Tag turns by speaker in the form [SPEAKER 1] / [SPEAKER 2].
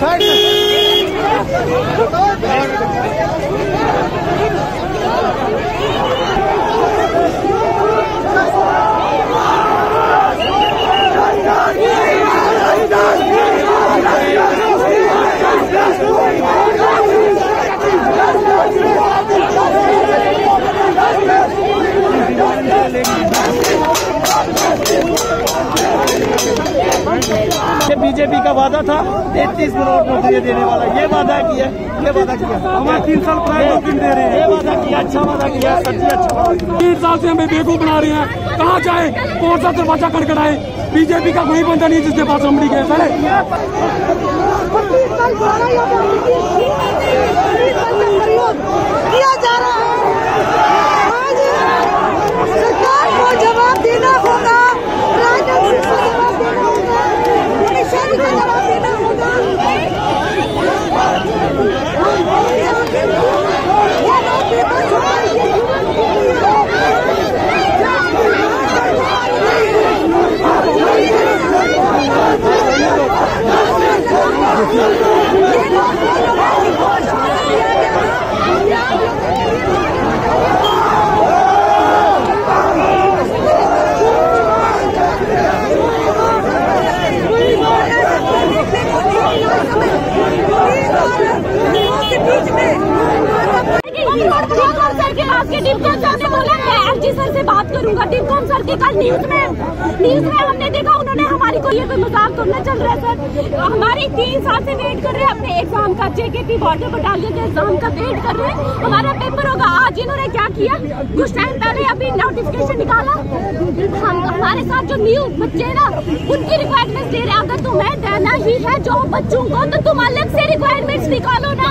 [SPEAKER 1] डरी
[SPEAKER 2] ये बीजेपी का वादा था तैतीस करोड़ नौकरियाँ देने वाला। ये वादा किया ये वादा किया। हमें तीन साल पुराने नौकरी दे रहे हैं। ये वादा किया अच्छा वादा किया सच्ची अच्छा
[SPEAKER 3] तीन साल से हमें बेवकूफ़ बना रहे हैं। कहाँ जाए? कौन सा दरवाज़ा खड़खड़ाए बीजेपी का कोई बंदा नहीं जिसके पास अमड़ी गए सर
[SPEAKER 1] किया जा रहा है आज सरकार को जवाब देना होगा राजनीतिक को जवाब देना होगा पुलिस को जवाब देना होगा ये लोग बेबस
[SPEAKER 4] डिपकॉम सर के डिपकॉम सर ने बोला मैं एलजी सर से बात करूँगा। डिपकॉम सर के कल न्यूज़ में न्यूज़ में हमने देखा, उन्होंने हमारी को ये कोई मज़ाक तो चल रहा है, सर। हमारी तीन साल से वेट कर रहे हैं, अपने एग्ज़ाम का जेकेपी बॉर्डर बटालियन के एग्ज़ाम का वेट कर रहे हैं। हमारा पेपर होगा, आज इन्होंने क्या किया? कुछ टाइम पहले अभी नोटिफिकेशन निकाला। हम, हमारे साथ जो न्यू बच्चे ना, उनकी रिक्वायरमेंट्स दे रहे हैं। अगर तुम्हें देना ही है जो बच्चों को तो तुम अलग से रिक्वायरमेंट्स निकालो ना।